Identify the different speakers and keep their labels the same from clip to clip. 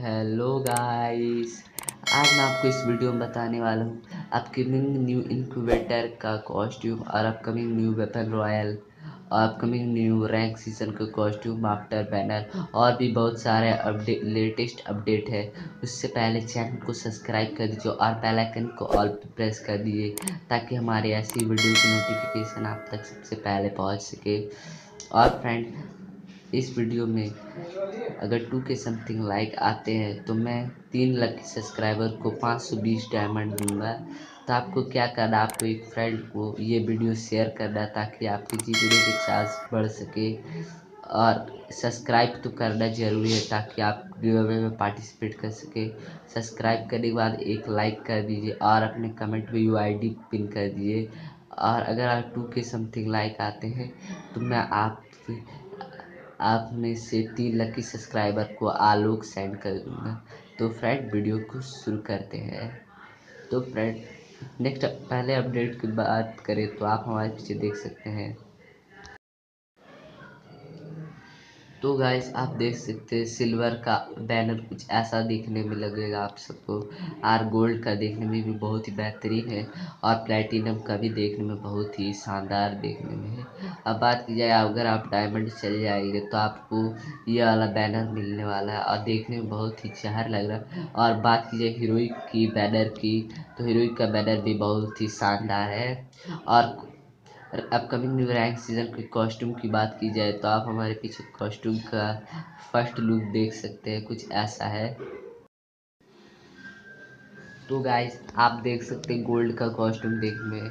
Speaker 1: Hello guys आज मैं आपको इस वीडियो में बताने वाला हूँ अपकमिंग न्यू इनक्यूबेटर का कॉस्ट्यूम और अपकमिंग न्यू वेपन रॉयल और अपकमिंग न्यू रैंक सीज़न का कॉस्ट्यूम आफ्टर बैनर और भी बहुत सारे अपडेट लेटेस्ट अपडेट है। उससे पहले चैनल को सब्सक्राइब कर दीजिए और बेल आइकन को ऑल प्रेस कर दीजिए ताकि हमारी ऐसी वीडियो की नोटिफिकेशन आप तक सबसे पहले पहुँच सके। और फ्रेंड इस वीडियो में अगर टू के समथिंग लाइक आते हैं तो मैं तीन लकी सब्सक्राइबर को पाँच सौ बीस डायमंड दूँगा। तो आपको क्या करना, आपको एक फ्रेंड को ये वीडियो शेयर करना ताकि आपके जीतने के चांस बढ़ सके। और सब्सक्राइब तो करना ज़रूरी है ताकि आप गिवे में पार्टिसिपेट कर सके। सब्सक्राइब करने के बाद एक लाइक कर दीजिए और अपने कमेंट में यू आई पिन कर दीजिए। और अगर आप टू के समथिंग लाइक आते हैं तो मैं आप आप में से तीन लकी सब्सक्राइबर को आलोक सेंड कर दूँगा। तो फ्रेंड, वीडियो को शुरू करते हैं। तो फ्रेंड नेक्स्ट पहले अपडेट की बात करें तो आप हमारे पीछे देख सकते हैं। तो गाइस आप देख सकते हैं सिल्वर का बैनर कुछ ऐसा देखने में लगेगा आप सबको। और गोल्ड का देखने में भी बहुत ही बेहतरीन है और प्लेटिनम का भी देखने में बहुत ही शानदार देखने में है। अब बात की जाए, अगर आप डायमंड चले जाएँगे तो आपको ये वाला बैनर मिलने वाला है और देखने में बहुत ही चहर लग रहा है। और बात की जाए हीरोइक की बैनर की तो हीरोइक का बैनर भी बहुत ही शानदार है। और अपकमिंग न्यू रैंक सीज़न के कॉस्ट्यूम की बात की जाए तो आप हमारे पीछे कॉस्ट्यूम का फ़र्स्ट लुक देख सकते हैं, कुछ ऐसा है। तो गाइस आप देख सकते हैं गोल्ड का कॉस्ट्यूम देखने में,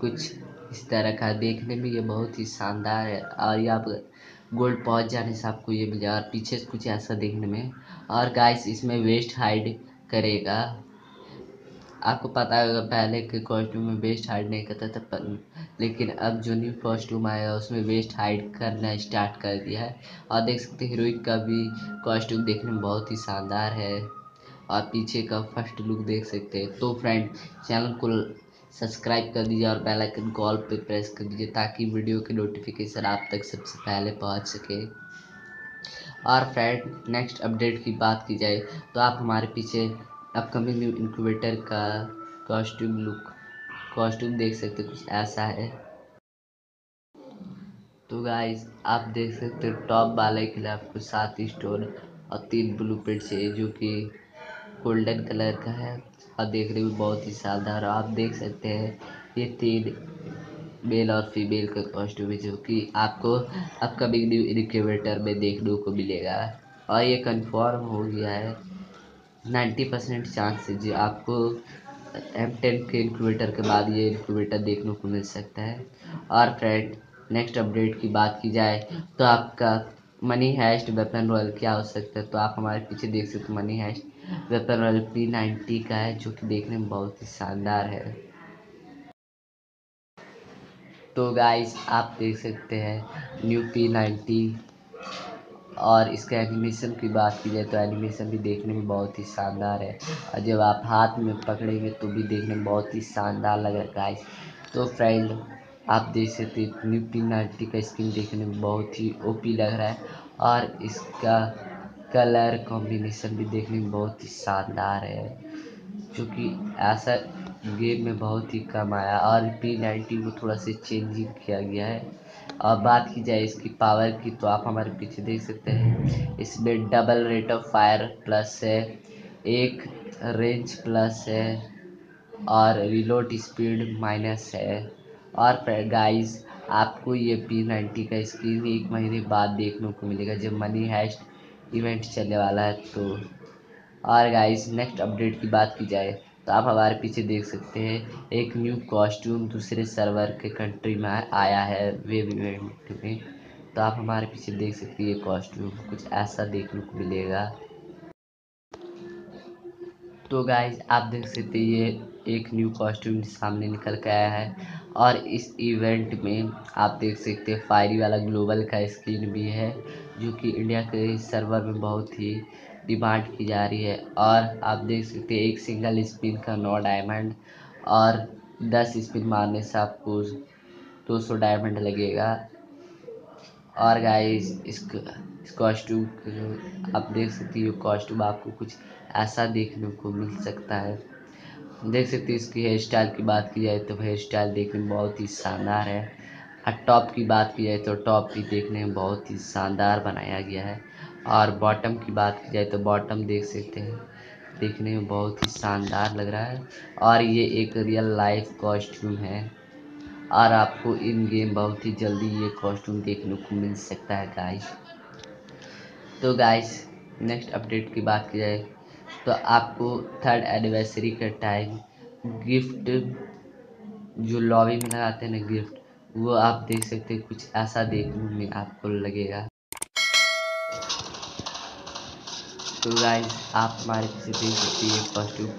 Speaker 1: कुछ इस तरह का देखने में ये बहुत ही शानदार है। और ये आप गोल्ड पहुँच जाने से आपको ये मिल जाएगा और पीछे कुछ ऐसा देखने में। और गाइस इसमें वेस्ट हाइड करेगा। आपको पता है पहले के कॉस्ट्यूम में वेस्ट हाइड नहीं करता था, पर लेकिन अब जो न्यू कॉस्ट्यूम आया उसमें वेस्ट हाइड करना स्टार्ट कर दिया है। और देख सकते हैं हीरोइन का भी कॉस्ट्यूम देखने में बहुत ही शानदार है। और पीछे का फ़र्स्ट लुक देख सकते हैं। तो फ्रेंड चैनल को सब्सक्राइब कर दीजिए और बेल आइकन को ऑल पे प्रेस कर दीजिए, ताकि वीडियो की नोटिफिकेशन आप तक सबसे पहले पहुँच सके। और फ्रेंड नेक्स्ट अपडेट की बात की जाए तो आप हमारे पीछे अपकमिंग न्यू इंक्यूबेटर का कॉस्ट्यूम लुक कॉस्ट्यूम देख सकते कुछ ऐसा है। तो गाइस आप देख सकते हो टॉप वाले के लिए आपको सात स्टोन और तीन ब्लू प्रिंट चाहिए, जो कि गोल्डन कलर का है। और देखने में बहुत ही शानदार आप देख सकते हैं, ये तीन मेल और फीमेल का कॉस्ट्यूम है, जो कि आपको अपकमिंग न्यू इनक्यूबेटर में देखने को मिलेगा। और ये कंफर्म हो गया है। नाइन्टी परसेंट चांस है जो। आपको एम टेन के इंक्यूबेटर के बाद ये इंक्यूबेटर देखने को मिल सकता है। और फ्रेंड नेक्स्ट अपडेट की बात की जाए तो आपका मनी हैस्ट वेपन रॉयल क्या हो सकता है। तो आप हमारे पीछे देख सकते हो money heist weapon royale P ninety का है, जो कि देखने में बहुत ही शानदार है। तो गाइस आप देख सकते हैं न्यू पी नाइन्टी और इसका एनिमेशन की बात की जाए तो एनिमेशन भी देखने में बहुत ही शानदार है। और जब आप हाथ में पकड़ेंगे तो भी देखने में बहुत ही शानदार लग रहा है तो फ्रेंड आप देख सकते न्यू पी नाइन्टी का स्किन देखने में बहुत ही ओपी लग रहा है और इसका कलर कॉम्बिनेशन भी देखने में बहुत ही शानदार है। क्योंकि ऐसा गेम में बहुत ही कम आया। और पी नाइन्टी को थोड़ा सा चेंजिंग किया गया है। और बात की जाए इसकी पावर की तो आप हमारे पीछे देख सकते हैं। इसमें double rate of fire plus है, एक रेंज प्लस है, और रिलोड स्पीड माइनस है। और गाइस आपको ये पी नाइन्टी का स्क्रीन एक महीने बाद देखने को मिलेगा, जब मनी हैस्ट इवेंट चलने वाला है तो। और गाइस नेक्स्ट अपडेट की बात की जाए तो आप हमारे पीछे देख सकते हैं, एक न्यू कॉस्ट्यूम दूसरे सर्वर के कंट्री में आया है वेब इवेंट में। तो आप हमारे पीछे देख सकते हैं ये कॉस्ट्यूम कुछ ऐसा देखने को मिलेगा। तो गाइज़ आप देख सकते हैं ये एक न्यू कॉस्ट्यूम सामने निकल के आया है। और इस इवेंट में आप देख सकते हैं फायरी वाला ग्लोबल का स्क्रीन भी है, जो कि इंडिया के सर्वर में बहुत ही डिमांड की जा रही है। और आप देख सकते हैं एक सिंगल स्पिन का नौ डायमंड और दस स्पिन मारने से आपको दो सौ डायमंड लगेगा। और गाइस इस इस कॉस्ट्यूम आप देख सकते हैं कॉस्ट्यूम आपको कुछ ऐसा देखने को मिल सकता है। देख सकते हैं इसकी हेयर स्टाइल की बात की जाए तो हेयर स्टाइल देखने में बहुत ही शानदार है। और टॉप की बात की जाए तो टॉप भी देखने में बहुत ही शानदार बनाया गया है। और बॉटम की बात की जाए तो बॉटम देख सकते हैं। देखने में बहुत ही शानदार लग रहा है। और ये एक रियल लाइफ कॉस्ट्यूम है। और आपको इन गेम बहुत ही जल्दी ये कॉस्ट्यूम देखने को मिल सकता है गाइस तो गाइस नेक्स्ट अपडेट की बात की जाए तो आपको थर्ड एनिवर्सरी के टाइम गिफ्ट जो लॉबी में लगाते हैं ना गिफ्ट वो आप देख सकते हैं, कुछ ऐसा देखने में आपको लगेगा। तो गाइस आप हमारे पीछे देख सकते हैं कॉस्ट्यूम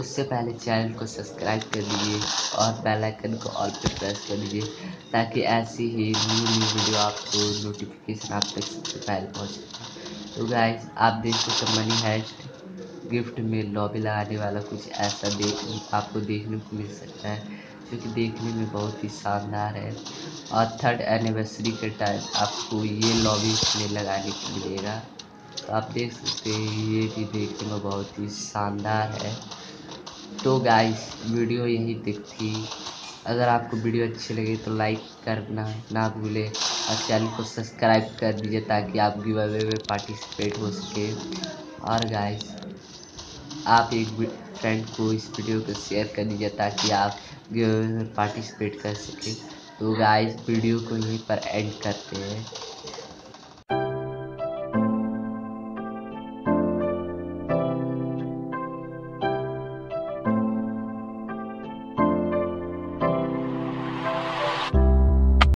Speaker 1: उससे पहले चैनल को सब्सक्राइब कर दीजिए और बेल आइकन को ऑल पे प्रेस कर दीजिए, ताकि ऐसी ही न्यू न्यू वीडियो आपको नोटिफिकेशन आप तक सबसे पहले पहुँचे तो गाइस आप देख सकते मनी हैस्ट गिफ्ट में लॉबी लगाने वाला कुछ ऐसा देख, आपको देखने को मिल सकता है, जो कि देखने में बहुत ही शानदार है। और थर्ड एनिवर्सरी के टाइम आपको ये लॉबी में लगाने को मिलेगा। तो आप देख सकते हैं, ये भी देखने में बहुत ही शानदार है। तो गाइस वीडियो यही थी। अगर आपको वीडियो अच्छी लगे तो लाइक करना ना भूलें और चैनल को सब्सक्राइब कर दीजिए ताकि आप गिव अवे में पार्टिसिपेट हो सके। और गाइस आप एक फ्रेंड को इस वीडियो को शेयर कर दीजिए ताकि आप पार्टिसिपेट कर सकें। तो गाइस वीडियो को यहीं पर एंड करते हैं।